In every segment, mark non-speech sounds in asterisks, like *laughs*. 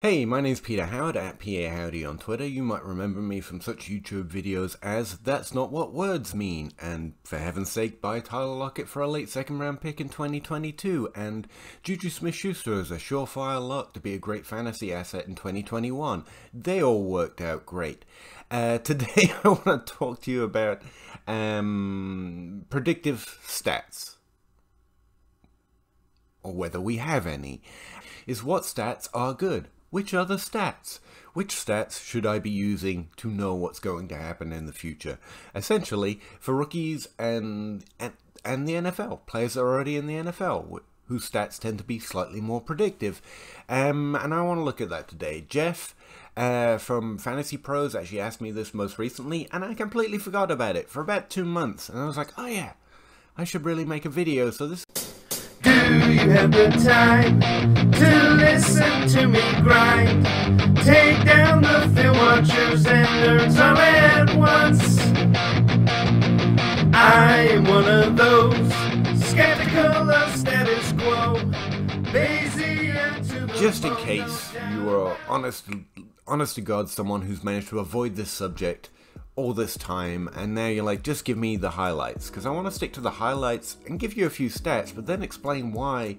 Hey, my name's Peter Howard at PA Howdy on Twitter. You might remember me from such YouTube videos as That's Not What Words Mean, and For Heaven's Sake buy Tyler Lockett for a late second round pick in 2022, and Juju Smith-Schuster as a surefire lock to be a great fantasy asset in 2021. They all worked out great. Uh, *laughs* today I want to talk to you about um, predictive stats, or whether we have any, is what stats are good which are the stats? Which stats should I be using to know what's going to happen in the future? Essentially, for rookies and, and, and the NFL, players that are already in the NFL, whose stats tend to be slightly more predictive. Um, and I want to look at that today. Jeff uh, from Fantasy Pros actually asked me this most recently, and I completely forgot about it for about two months. And I was like, oh yeah, I should really make a video. So this do you have the time grind? Take down the film watchers and nerds all at once. I am one of those skeptical of status quo. Just in case you are honest, honest to God, someone who's managed to avoid this subject all this time and now you're like just give me the highlights because I want to stick to the highlights and give you a few stats but then explain why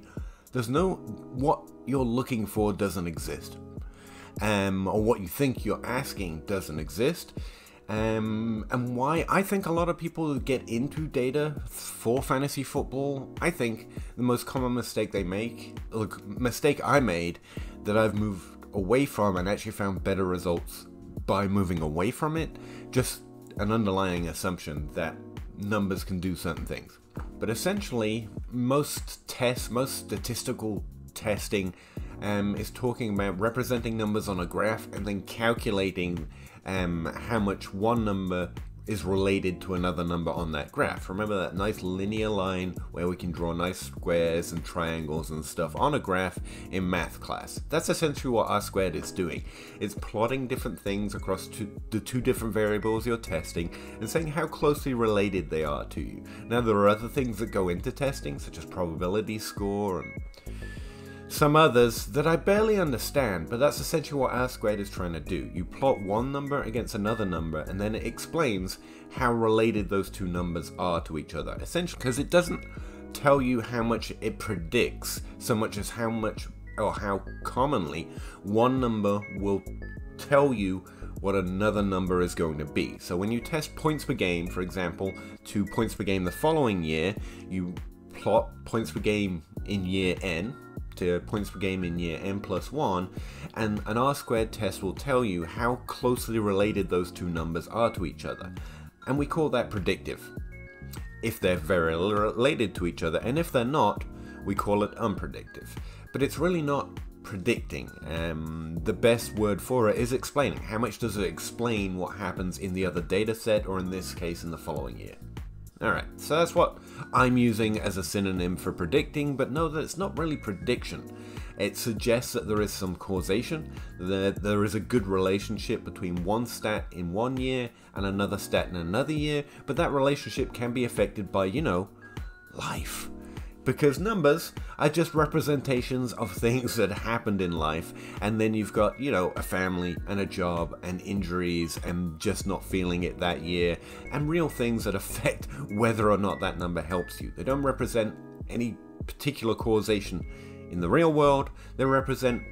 there's no what you're looking for doesn't exist um, or what you think you're asking doesn't exist um, and why I think a lot of people get into data for fantasy football I think the most common mistake they make look mistake I made that I've moved away from and actually found better results by moving away from it, just an underlying assumption that numbers can do certain things. But essentially, most tests, most statistical testing um, is talking about representing numbers on a graph and then calculating um, how much one number is related to another number on that graph. Remember that nice linear line where we can draw nice squares and triangles and stuff on a graph in math class. That's essentially what R squared is doing. It's plotting different things across two, the two different variables you're testing and saying how closely related they are to you. Now there are other things that go into testing such as probability score and some others that I barely understand, but that's essentially what R squared is trying to do. You plot one number against another number, and then it explains how related those two numbers are to each other. Essentially, because it doesn't tell you how much it predicts, so much as how much or how commonly one number will tell you what another number is going to be. So when you test points per game, for example, to points per game the following year, you plot points per game in year n, to points per game in year n plus 1, and an r squared test will tell you how closely related those two numbers are to each other. And we call that predictive. If they're very related to each other, and if they're not, we call it unpredictive. But it's really not predicting. Um, the best word for it is explaining. How much does it explain what happens in the other data set, or in this case, in the following year? Alright, so that's what I'm using as a synonym for predicting, but know that it's not really prediction. It suggests that there is some causation, that there is a good relationship between one stat in one year and another stat in another year, but that relationship can be affected by, you know, life because numbers are just representations of things that happened in life and then you've got you know a family and a job and injuries and just not feeling it that year and real things that affect *laughs* whether or not that number helps you. They don't represent any particular causation in the real world. They represent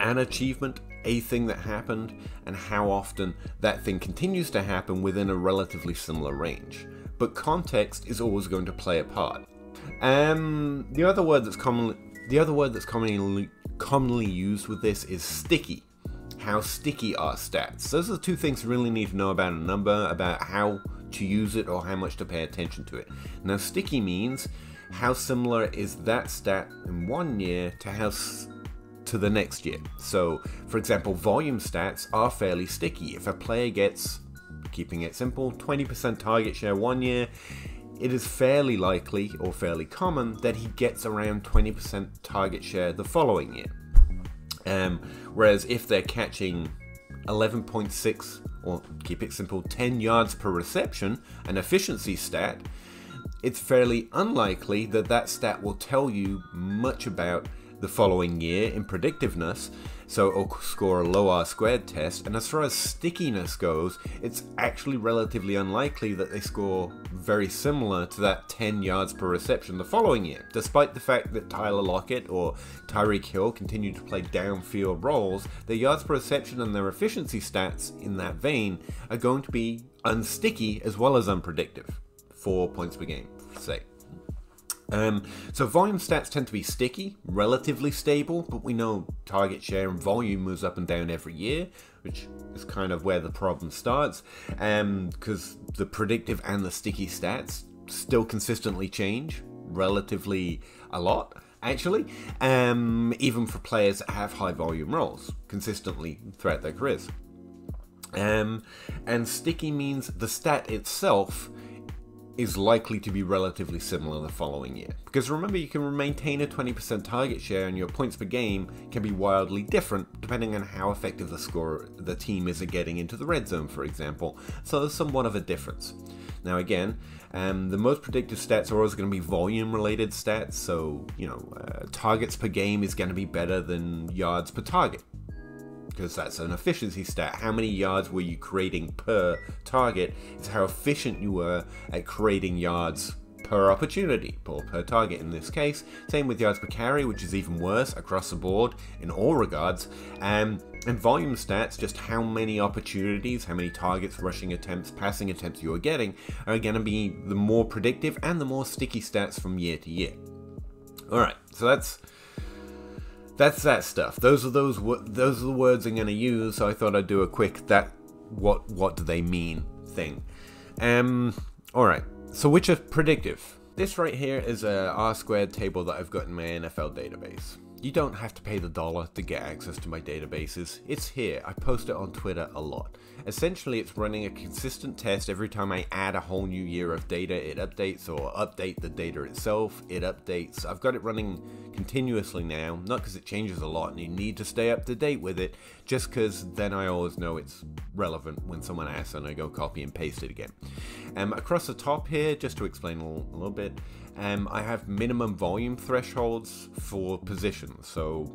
an achievement a thing that happened and how often that thing continues to happen within a relatively similar range. But context is always going to play a part um, the other word that's commonly the other word that's commonly commonly used with this is sticky. How sticky are stats? Those are the two things you really need to know about a number, about how to use it or how much to pay attention to it. Now, sticky means how similar is that stat in one year to how to the next year. So, for example, volume stats are fairly sticky. If a player gets, keeping it simple, 20% target share one year, it is fairly likely or fairly common that he gets around 20% target share the following year. Um, whereas if they're catching 11.6 or keep it simple 10 yards per reception, an efficiency stat, it's fairly unlikely that that stat will tell you much about the following year in predictiveness, so it'll score a low R squared test. And as far as stickiness goes, it's actually relatively unlikely that they score very similar to that 10 yards per reception the following year, despite the fact that Tyler Lockett or Tyreek Hill continue to play downfield roles. Their yards per reception and their efficiency stats in that vein are going to be unsticky as well as unpredictive. Four points per game, say. Um, so volume stats tend to be sticky, relatively stable, but we know target share and volume moves up and down every year, which is kind of where the problem starts. Because um, the predictive and the sticky stats still consistently change, relatively a lot actually, um, even for players that have high volume roles consistently throughout their careers. Um, and sticky means the stat itself is likely to be relatively similar the following year. Because remember, you can maintain a 20% target share, and your points per game can be wildly different depending on how effective the score the team is at getting into the red zone, for example. So there's somewhat of a difference. Now, again, um, the most predictive stats are always going to be volume related stats. So, you know, uh, targets per game is going to be better than yards per target because that's an efficiency stat. How many yards were you creating per target? It's how efficient you were at creating yards per opportunity, or per target in this case. Same with yards per carry, which is even worse across the board in all regards. Um, and volume stats, just how many opportunities, how many targets, rushing attempts, passing attempts you are getting, are going to be the more predictive and the more sticky stats from year to year. Alright, so that's that's that stuff. Those are those those are the words I'm going to use. So I thought I'd do a quick that what what do they mean thing. Um. All right. So which are predictive? This right here is a R squared table that I've got in my NFL database. You don't have to pay the dollar to get access to my databases. It's here. I post it on Twitter a lot. Essentially, it's running a consistent test every time I add a whole new year of data. It updates or update the data itself. It updates. I've got it running continuously now, not because it changes a lot and you need to stay up to date with it, just because then I always know it's relevant when someone asks and I go copy and paste it again. Um, across the top here, just to explain a little, a little bit, um, I have minimum volume thresholds for positions. So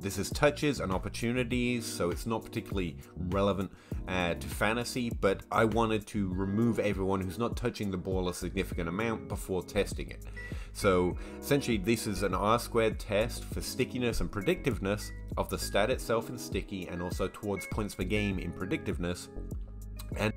this is touches and opportunities, so it's not particularly relevant uh, to fantasy, but I wanted to remove everyone who's not touching the ball a significant amount before testing it. So essentially, this is an R squared test for stickiness and predictiveness of the stat itself in sticky and also towards points per game in predictiveness. And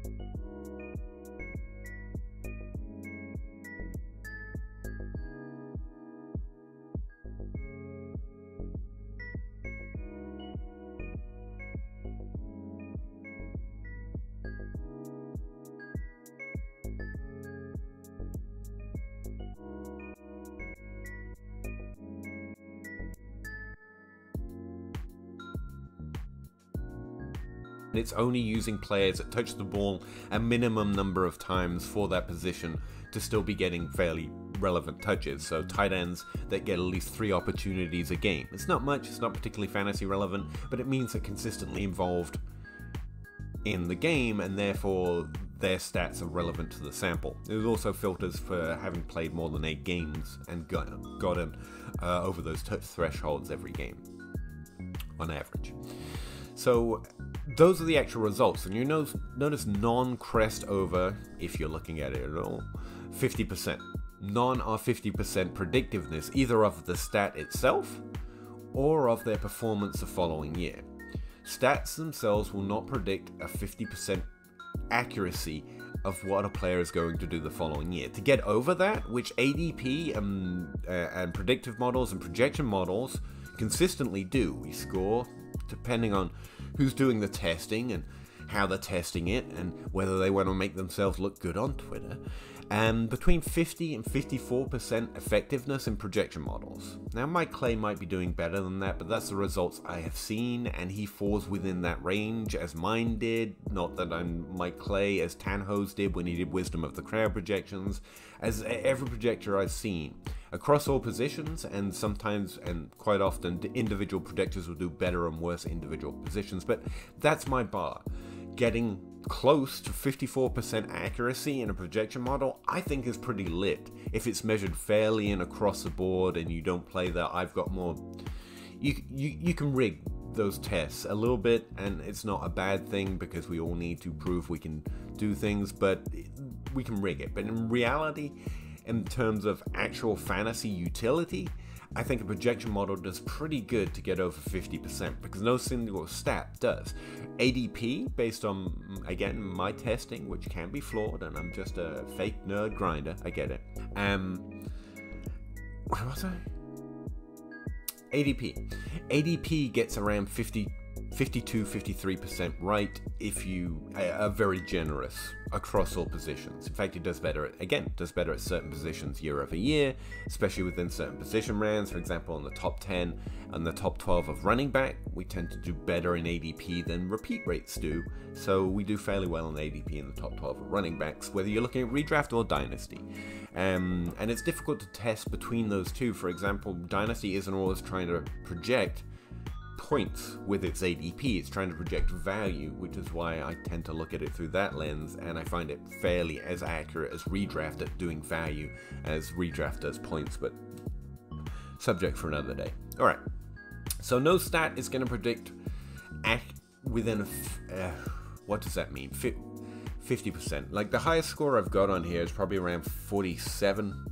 It's only using players that touch the ball a minimum number of times for that position to still be getting fairly relevant touches. So tight ends that get at least three opportunities a game. It's not much, it's not particularly fantasy relevant, but it means they're consistently involved in the game and therefore their stats are relevant to the sample. There's also filters for having played more than eight games and gotten uh, over those touch thresholds every game on average. So those are the actual results, and you notice, notice non-crest over, if you're looking at it at all, 50%. Non are 50% predictiveness, either of the stat itself or of their performance the following year. Stats themselves will not predict a 50% accuracy of what a player is going to do the following year. To get over that, which ADP and, uh, and predictive models and projection models consistently do, we score depending on who's doing the testing and how they're testing it and whether they want to make themselves look good on Twitter. And between 50 and 54% effectiveness in projection models. Now, Mike Clay might be doing better than that, but that's the results I have seen, and he falls within that range as mine did. Not that I'm Mike Clay as Tanhose did when he did Wisdom of the Crowd projections, as every projector I've seen across all positions, and sometimes and quite often individual projectors will do better and worse individual positions. But that's my bar. Getting close to 54% accuracy in a projection model, I think is pretty lit. If it's measured fairly and across the board, and you don't play that I've got more you, you you can rig those tests a little bit, and it's not a bad thing because we all need to prove we can do things, but we can rig it. But in reality, in terms of actual fantasy utility, I think a projection model does pretty good to get over 50% because no single stat does. ADP, based on, again, my testing, which can be flawed, and I'm just a fake nerd grinder, I get it. Um, what was I? ADP. ADP gets around 50 52 53% right if you are very generous across all positions. In fact, it does better, at, again, does better at certain positions year over year, especially within certain position rounds. For example, in the top 10 and the top 12 of running back, we tend to do better in ADP than repeat rates do. So we do fairly well in ADP in the top 12 of running backs, whether you're looking at redraft or dynasty. Um, and it's difficult to test between those two. For example, dynasty isn't always trying to project points with its ADP. It's trying to project value, which is why I tend to look at it through that lens, and I find it fairly as accurate as redraft at doing value as redraft does points, but subject for another day. All right. So no stat is going to predict within uh, what does that mean? 50%. Like the highest score I've got on here is probably around 47,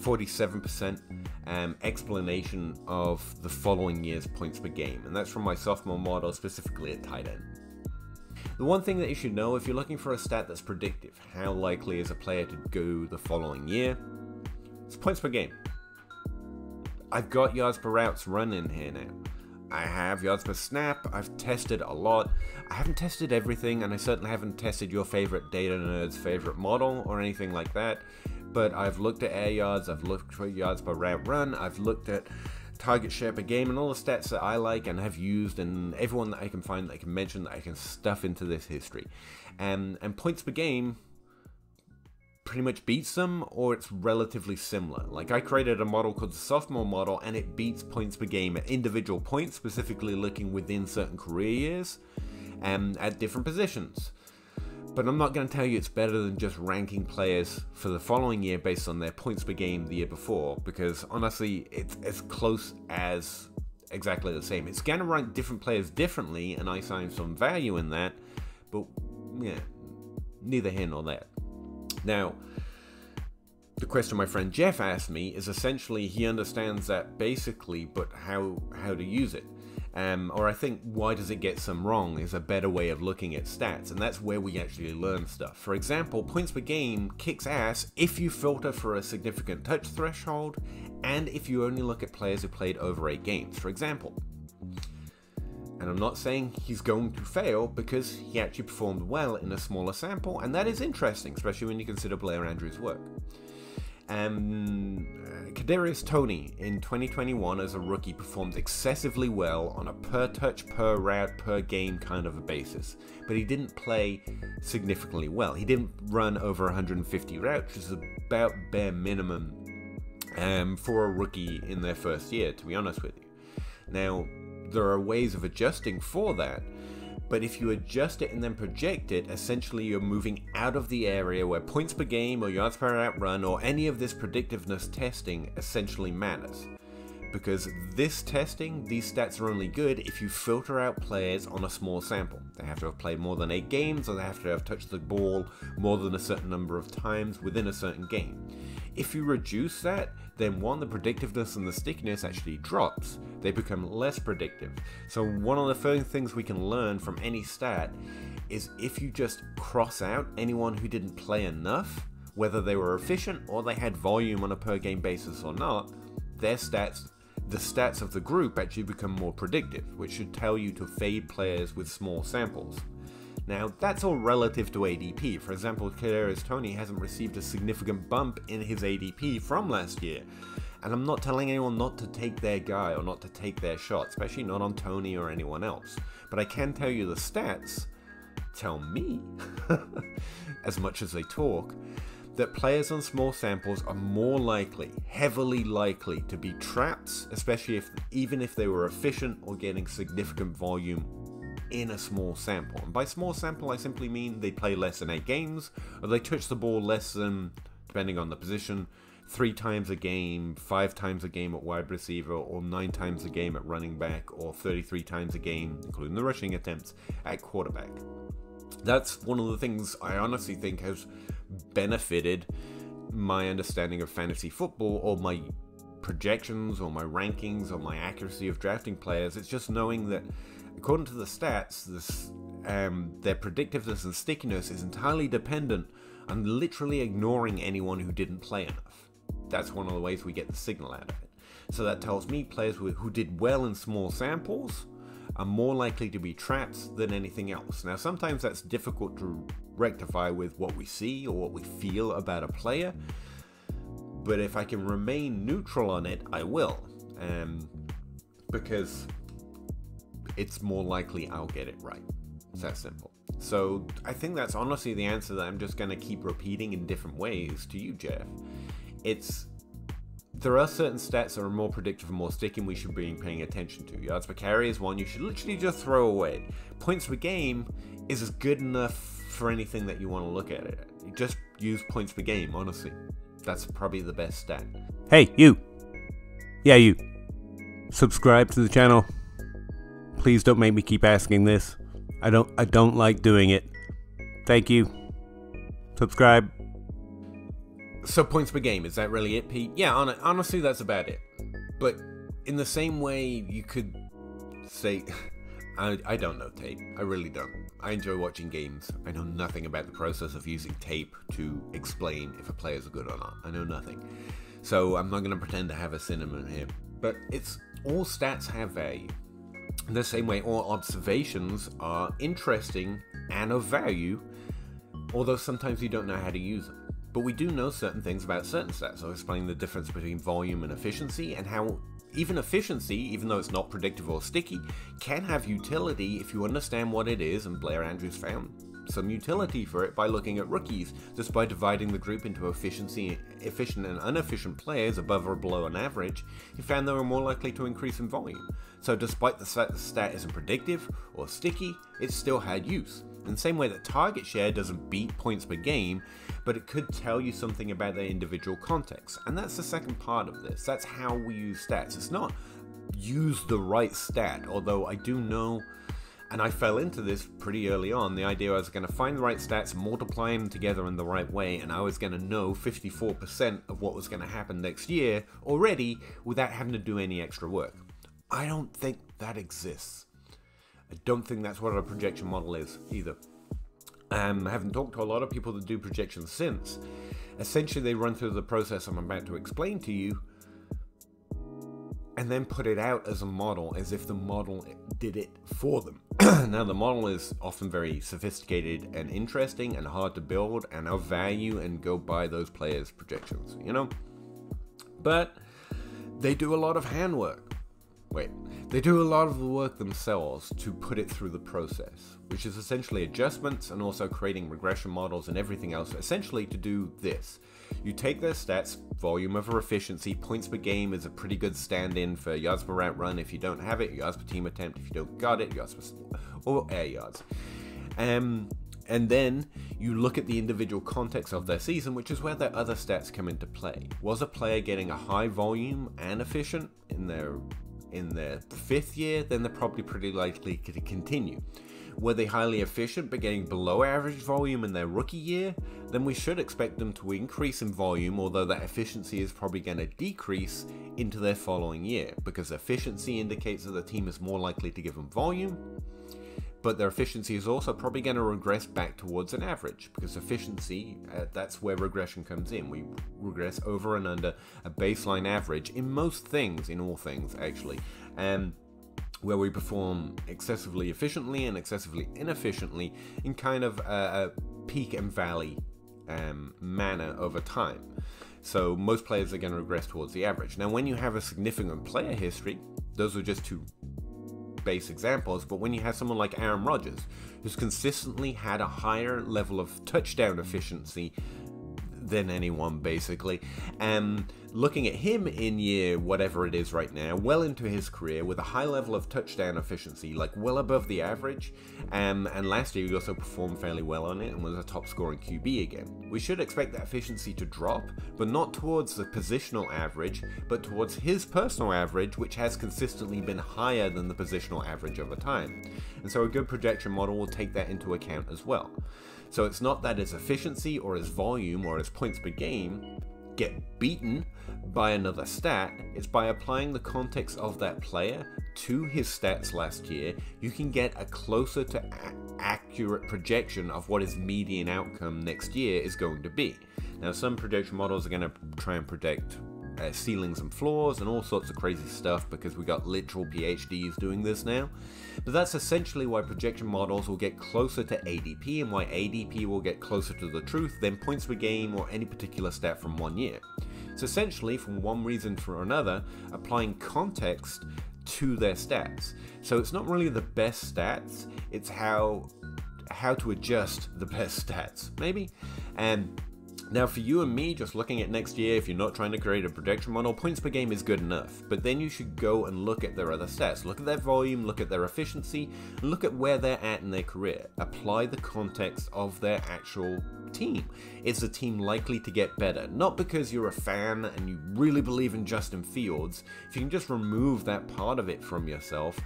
47% um, explanation of the following year's points per game, and that's from my sophomore model specifically at tight end. The one thing that you should know if you're looking for a stat that's predictive, how likely is a player to go the following year? It's points per game. I've got yards per routes run in here now. I have yards per snap, I've tested a lot. I haven't tested everything, and I certainly haven't tested your favorite data nerd's favorite model or anything like that but I've looked at air yards, I've looked at yards per route run, I've looked at target share per game, and all the stats that I like and have used, and everyone that I can find that I can mention that I can stuff into this history. And, and points per game pretty much beats them, or it's relatively similar. Like I created a model called the sophomore model, and it beats points per game at individual points, specifically looking within certain career years, and at different positions. But I'm not going to tell you it's better than just ranking players for the following year based on their points per game the year before, because honestly, it's as close as exactly the same. It's going to rank different players differently, and I find some value in that, but yeah, neither here nor there. Now, the question my friend Jeff asked me is essentially he understands that basically, but how how to use it. Um, or I think why does it get some wrong is a better way of looking at stats, and that's where we actually learn stuff. For example, points per game kicks ass if you filter for a significant touch threshold, and if you only look at players who played over 8 games, for example. And I'm not saying he's going to fail because he actually performed well in a smaller sample, and that is interesting, especially when you consider Blair Andrews' work. Um, Kadarius Toney in 2021 as a rookie performed excessively well on a per touch, per route, per game kind of a basis, but he didn't play significantly well. He didn't run over 150 routes, which is about bare minimum um, for a rookie in their first year, to be honest with you. Now, there are ways of adjusting for that, but if you adjust it and then project it, essentially you're moving out of the area where points per game or yards per route run or any of this predictiveness testing essentially matters. Because this testing, these stats are only good if you filter out players on a small sample. They have to have played more than 8 games or they have to have touched the ball more than a certain number of times within a certain game. If you reduce that, then one, the predictiveness and the stickiness actually drops. They become less predictive. So, one of the first things we can learn from any stat is if you just cross out anyone who didn't play enough, whether they were efficient or they had volume on a per game basis or not, their stats, the stats of the group actually become more predictive, which should tell you to fade players with small samples. Now, that's all relative to ADP. For example, Kadarius Toney hasn't received a significant bump in his ADP from last year. And I'm not telling anyone not to take their guy or not to take their shot, especially not on Toney or anyone else. But I can tell you the stats tell me, *laughs* as much as they talk, that players on small samples are more likely, heavily likely, to be traps, especially if even if they were efficient or getting significant volume in a small sample. And by small sample, I simply mean they play less than eight games, or they touch the ball less than, depending on the position, three times a game, five times a game at wide receiver, or nine times a game at running back, or 33 times a game, including the rushing attempts, at quarterback. That's one of the things I honestly think has benefited my understanding of fantasy football or my projections or my rankings or my accuracy of drafting players. It's just knowing that, according to the stats, this um, their predictiveness and stickiness is entirely dependent on literally ignoring anyone who didn't play enough. That's one of the ways we get the signal out of it. So that tells me players who, did well in small samples are more likely to be trapped than anything else. Now, sometimes that's difficult to rectify with what we see or what we feel about a player, but if I can remain neutral on it, I will. Um, because it's more likely I'll get it right. It's that simple. So I think that's honestly the answer that I'm just going to keep repeating in different ways to you, Jeff. It's there are certain stats that are more predictive and more sticky we should be paying attention to. Yards per carry is one you should literally just throw away. Points per game is good enough for anything that you want to look at it. Just use points per game, honestly. That's probably the best stat. Hey, you. Yeah, you. Subscribe to the channel. Please don't make me keep asking this. I don't I don't like doing it. Thank you. Subscribe. So points per game, is that really it, Pete? Yeah, hon- honestly, that's about it. But in the same way, you could say, *laughs* I, I don't know tape. I really don't. I enjoy watching games. I know nothing about the process of using tape to explain if a player's a good or not. I know nothing. So I'm not going to pretend to have a cinnamon here. But it's all stats have value. In the same way, all observations are interesting and of value, although sometimes you don't know how to use them. But we do know certain things about certain stats. I'll explain the difference between volume and efficiency and how even efficiency, even though it's not predictive or sticky, can have utility if you understand what it is, and Blair Andrews found some utility for it by looking at rookies, just by dividing the group into efficiency, efficient and inefficient players above or below an average, he found they were more likely to increase in volume. So despite the stat isn't predictive or sticky, it still had use. In the same way that target share doesn't beat points per game, but it could tell you something about their individual context. And that's the second part of this. That's how we use stats. It's not use the right stat, although I do know and I fell into this pretty early on. The idea I was going to find the right stats, multiply them together in the right way, and I was going to know 54% of what was going to happen next year already without having to do any extra work. I don't think that exists. I don't think that's what a projection model is either. Um, I haven't talked to a lot of people that do projections since. Essentially, they run through the process I'm about to explain to you and then put it out as a model as if the model did it for them. *clears throat* now, the model is often very sophisticated and interesting and hard to build and of value and go by those players' projections, you know? But they do a lot of handwork. Wait, they do a lot of the work themselves to put it through the process, which is essentially adjustments and also creating regression models and everything else, essentially to do this you take their stats, volume over efficiency, points per game is a pretty good stand in for yards per route run if you don't have it, yards per team attempt if you don't got it, yards per, or air yards. Um, and then you look at the individual context of their season, which is where their other stats come into play. Was a player getting a high volume and efficient in their in their fifth year? Then they're probably pretty likely to continue. Were they highly efficient but getting below average volume in their rookie year? Then we should expect them to increase in volume, although that efficiency is probably going to decrease into their following year, because efficiency indicates that the team is more likely to give them volume, but their efficiency is also probably going to regress back towards an average because efficiency uh, that's where regression comes in we regress over and under a baseline average in most things in all things actually and where we perform excessively efficiently and excessively inefficiently in kind of a, a peak and valley um, manner over time. So most players are going to regress towards the average. Now, when you have a significant player history, those are just two base examples, but when you have someone like Aaron Rodgers, who's consistently had a higher level of touchdown efficiency than anyone basically. And looking at him in year whatever it is right now, well into his career with a high level of touchdown efficiency, like well above the average. Um, and last year he also performed fairly well on it and was a top scoring QB again. We should expect that efficiency to drop, but not towards the positional average, but towards his personal average, which has consistently been higher than the positional average over time. And so a good projection model will take that into account as well. So it's not that his efficiency or his volume or his points per game get beaten by another stat, it's by applying the context of that player to his stats last year, you can get a closer to accurate projection of what his median outcome next year is going to be. Now, some projection models are going to try and predict uh, ceilings and floors and all sorts of crazy stuff because we got literal PhDs doing this now. But that's essentially why projection models will get closer to ADP and why ADP will get closer to the truth than points per game or any particular stat from one year. It's essentially, from one reason for another, applying context to their stats. So it's not really the best stats, it's how how to adjust the best *laughs* stats, maybe. And now, for you and me, just looking at next year, if you're not trying to create a projection model, points per game is good enough. But then you should go and look at their other stats. Look at their volume, look at their efficiency, look at where they're at in their career. Apply the context of their actual team. Is the team likely to get better? Not because you're a fan and you really believe in Justin Fields. If you can just remove that part of it from yourself,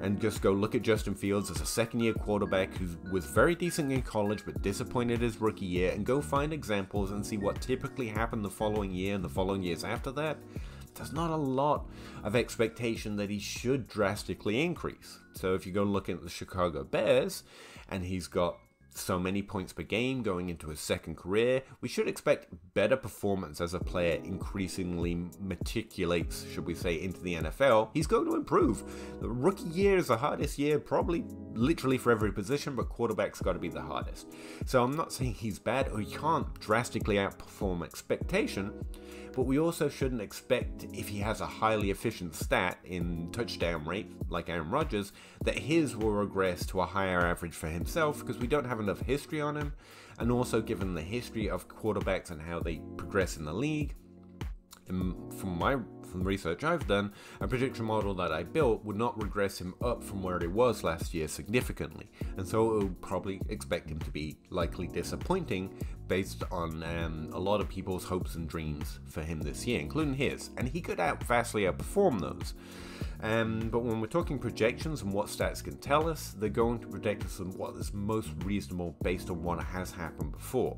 and just go look at Justin Fields as a second year quarterback who was very decent in college but disappointed his rookie year and go find examples and see what typically happened the following year and the following years after that. There's not a lot of expectation that he should drastically increase. So if you go look at the Chicago Bears and he's got so many points per game going into his second career, we should expect better performance as a player increasingly matriculates, should we say, into the NFL. He's going to improve. The rookie year is the hardest year, probably literally for every position, but quarterback's got to be the hardest. So I'm not saying he's bad or he can't drastically outperform expectation, but we also shouldn't expect if he has a highly efficient stat in touchdown rate, like Aaron Rodgers, that his will regress to a higher average for himself because we don't have enough history on him, and also given the history of quarterbacks and how they progress in the league. And from my from research I've done, a prediction model that I built would not regress him up from where he was last year significantly, and so it would probably expect him to be likely disappointing based on um, a lot of people's hopes and dreams for him this year, including his, and he could out vastly outperform those. Um, but when we're talking projections and what stats can tell us, they're going to predict us on what is most reasonable based on what has happened before.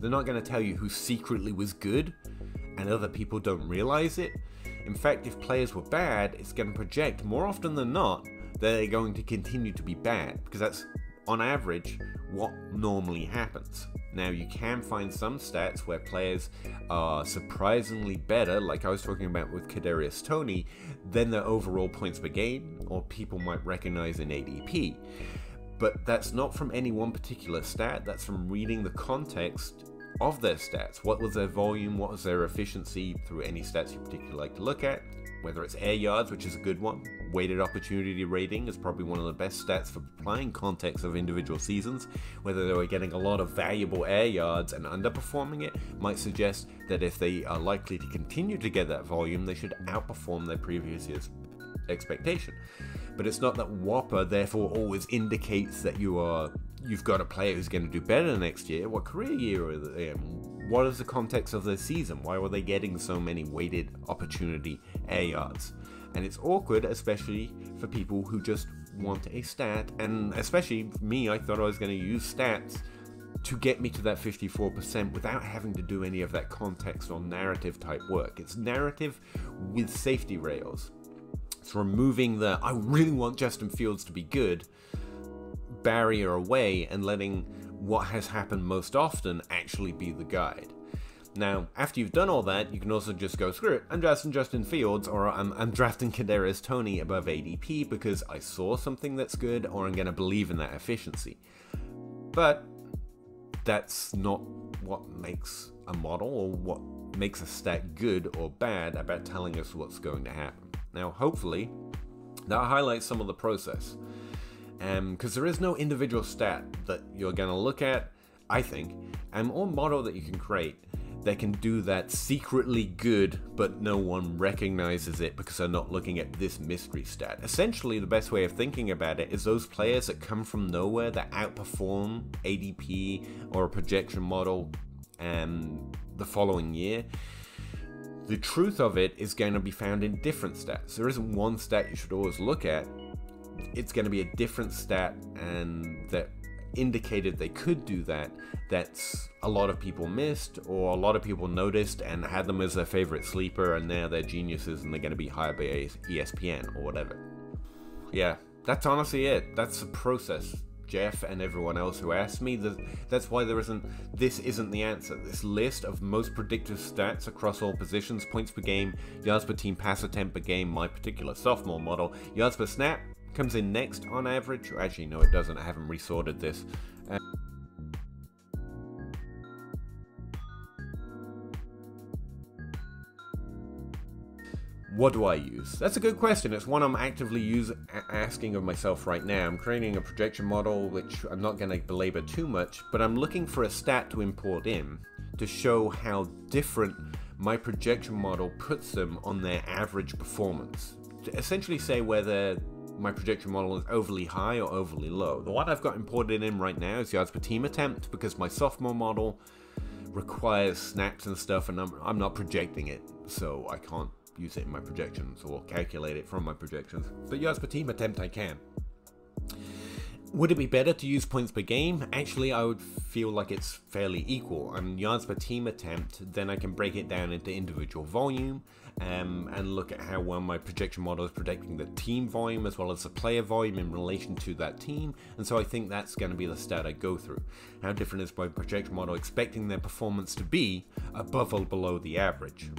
They're not going to tell you who secretly was good and other people don't realize it. In fact, if players were bad, it's going to project more often than not that they're going to continue to be bad because that's on average what normally happens. Now, you can find some stats where players are surprisingly better, like I was talking about with Kadarius Toney, than their overall points per game, or people might recognize in ADP. But that's not from any one particular stat, that's from reading the context of their stats. What was their volume? What was their efficiency through any stats you particularly like to look at? Whether it's air yards, which is a good one, weighted opportunity rating is probably one of the best stats for applying context of individual seasons. Whether they were getting a lot of valuable air yards and underperforming it might suggest that if they are likely to continue to get that volume, they should outperform their previous year's expectation. But it's not that WOPR therefore always indicates that you are you've got a player who's going to do better next year. What career year are they in? What is the context of their season? Why were they getting so many weighted opportunity air yards? And it's awkward, especially for people who just want a stat. And especially me, I thought I was going to use stats to get me to that 54% without having to do any of that context or narrative type work. It's narrative with safety rails. It's removing the I really want Justin Fields to be good barrier away and letting what has happened most often actually be the guide. Now, after you've done all that, you can also just go screw it. I'm drafting Justin Fields, or I'm, I'm drafting Kadarius Toney above ADP because I saw something that's good, or I'm going to believe in that efficiency. But that's not what makes a model or what makes a stat good or bad about telling us what's going to happen. Now, hopefully, that highlights some of the process because um, there is no individual stat that you're going to look at, I think, and or model that you can create that can do that secretly good, but no one recognizes it because they're not looking at this mystery stat. Essentially, the best way of thinking about it is those players that come from nowhere that outperform ADP or a projection model um, the following year. The truth of it is going to be found in different stats. There isn't one stat you should always look at. It's going to be a different stat, and that indicated they could do that that's a lot of people missed or a lot of people noticed and had them as their favorite sleeper and now they're geniuses and they're going to be hired by espn or whatever. Yeah that's honestly it. That's the process jeff and everyone else who asked me. That's why there isn't this isn't the answer. This list of most predictive stats across all positions points per game yards per team pass attempt per game my particular sophomore model yards per snap comes in next on average. Actually, no, it doesn't. I haven't resorted this. Uh, what do I use? That's a good question. It's one I'm actively use, asking of myself right now. I'm creating a projection model, which I'm not going to belabor too much, but I'm looking for a stat to import in to show how different my projection model puts them on their average performance. To essentially say whether my projection model is overly high or overly low. The one I've got imported in right now is yards per team attempt because my sophomore model requires snaps and stuff and I'm, I'm not projecting it, so I can't use it in my projections or calculate it from my projections. But yards per team attempt I can. Would it be better to use points per game? Actually, I would feel like it's fairly equal. And yards per team attempt, then I can break it down into individual volume um, and look at how well my projection model is predicting the team volume as well as the player volume in relation to that team. And so I think that's going to be the stat I go through. How different is my projection model expecting their performance to be above or below the average?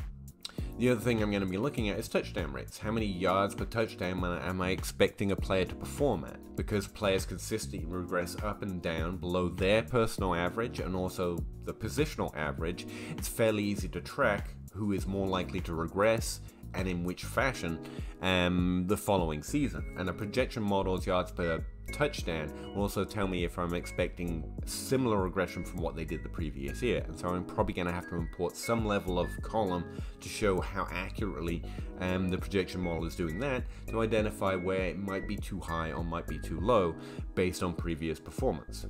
The other thing I'm going to be looking at is touchdown rates. How many yards per touchdown am I expecting a player to perform at? Because players consistently regress up and down below their personal average and also the positional average, it's fairly easy to track who is more likely to regress and in which fashion um, the following season. And a projection model's yards per touchdown will also tell me if I'm expecting similar regression from what they did the previous year. And so I'm probably going to have to import some level of column to show how accurately um, the projection model is doing that to identify where it might be too high or might be too low based on previous performance.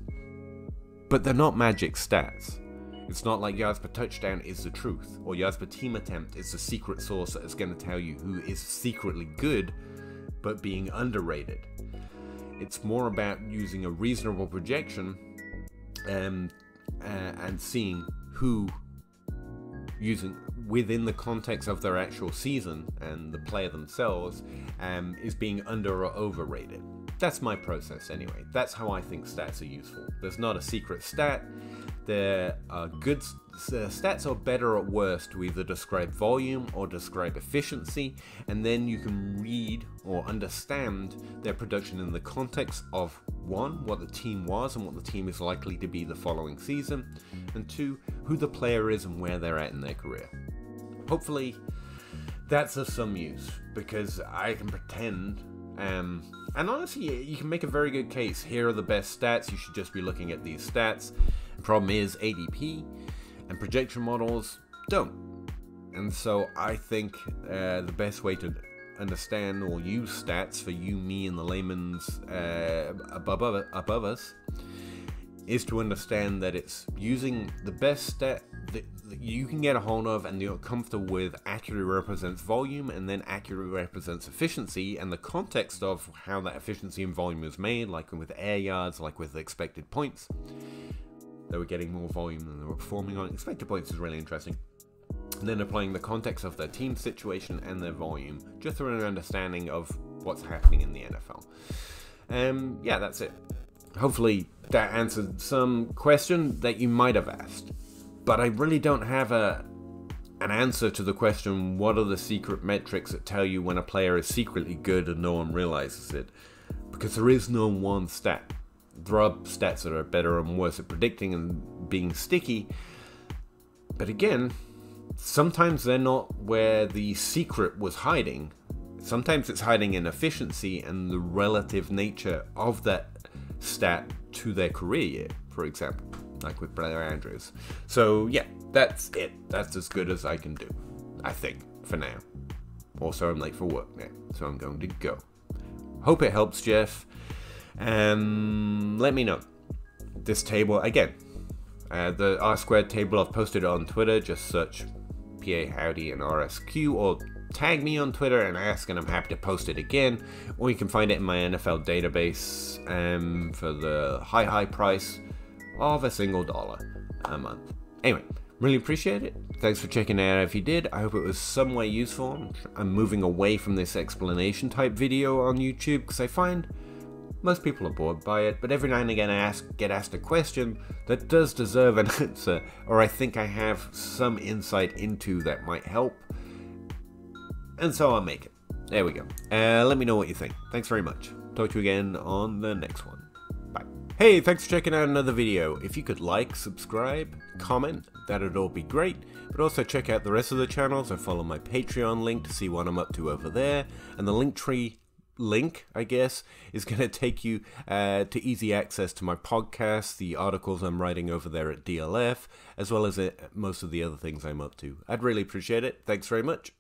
But they're not magic stats. It's not like yards per touchdown is the truth, or yards per team attempt is the secret source that is going to tell you who is secretly good but being underrated. It's more about using a reasonable projection um, uh, and seeing who, using within the context of their actual season and the player themselves, um, is being under or overrated. That's my process anyway. That's how I think stats are useful. There's not a secret stat. There are good uh, stats are better or worse to either describe volume or describe efficiency, and then you can read or understand their production in the context of one, what the team was and what the team is likely to be the following season, and two, who the player is and where they're at in their career. Hopefully, that's of some use because I can pretend um, and honestly, you can make a very good case. Here are the best stats. You should just be looking at these stats. Problem is ADP and projection models don't. And so I think uh, the best way to understand or use stats for you, me, and the layman's uh, above, above us is to understand that it's using the best stat that, you can get a hold of and you're comfortable with accurately represents volume and then accurately represents efficiency and the context of how that efficiency and volume is made, like with air yards, like with expected points. They were getting more volume than they were performing on. Expected points is really interesting. And then applying the context of their team situation and their volume, just through an understanding of what's happening in the NFL. Um, yeah, that's it. Hopefully that answered some question that you might have asked but I really don't have a an answer to the question what are the secret metrics that tell you when a player is secretly good and no one realizes it because there is no one stat there stats that are better and worse at predicting and being sticky but again sometimes they're not where the secret was hiding sometimes it's hiding in efficiency and the relative nature of that stat to their career year for example like with Blair Andrews. So yeah, that's it. That's as good as I can do. I think, for now. Also, I'm late for work now, so I'm going to go. Hope it helps, Jeff. Um, let me know. This table, again, uh, the R squared table, I've posted on Twitter. Just search PA Howdy and RSQ or tag me on Twitter and ask, and I'm happy to post it again. Or you can find it in my NFL database um, for the high, high price of a single dollar a month. Anyway, really appreciate it. Thanks for checking it out if you did. I hope it was some way useful. I'm moving away from this explanation type video on YouTube because I find most people are bored by it, but every now and again I ask, get asked a question that does deserve an *laughs* answer, or I think I have some insight into that might help. And so I'll make it. There we go. Uh, let me know what you think. Thanks very much. Talk to you again on the next one. Bye. Hey, thanks for checking out another video. If you could like, subscribe, comment, that'd all be great. But also check out the rest of the channels and follow my Patreon link to see what I'm up to over there. And the Linktree link, I guess, is going to take you uh, to easy access to my podcast, the articles I'm writing over there at DLF, as well as it, most of the other things I'm up to. I'd really appreciate it. Thanks very much.